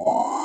Yeah.